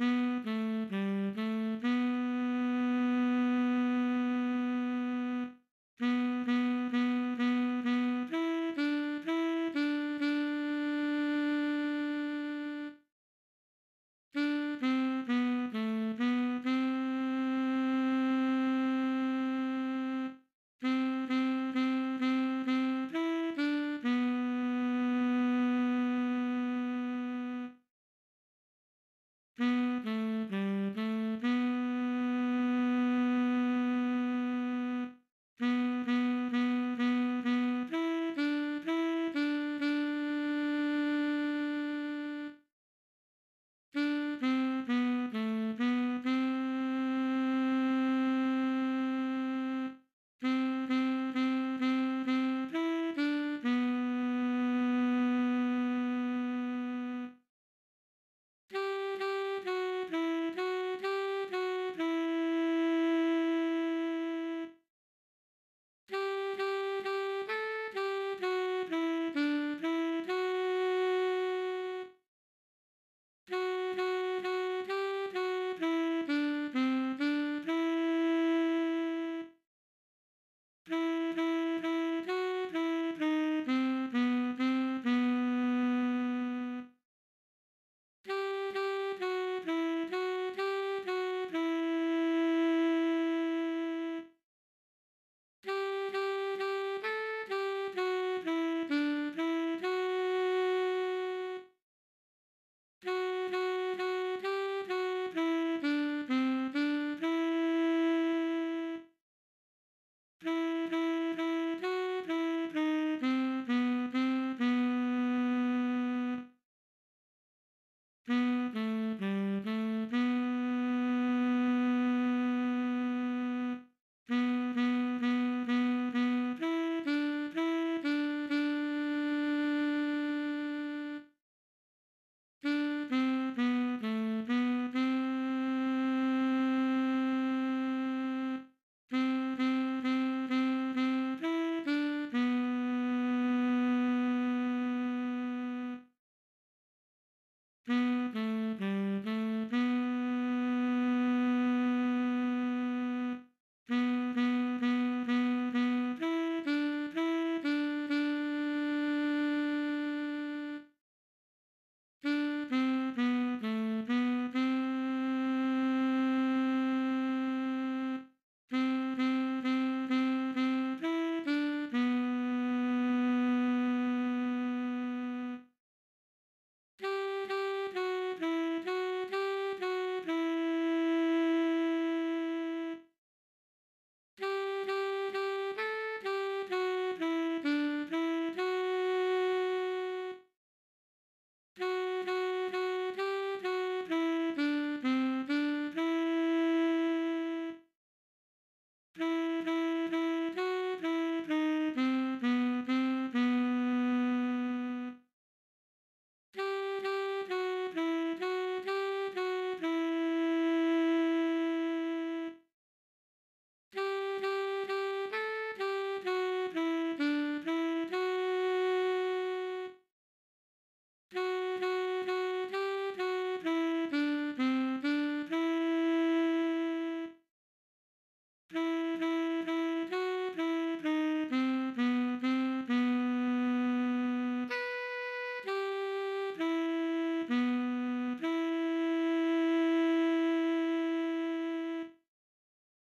Mm-hmm.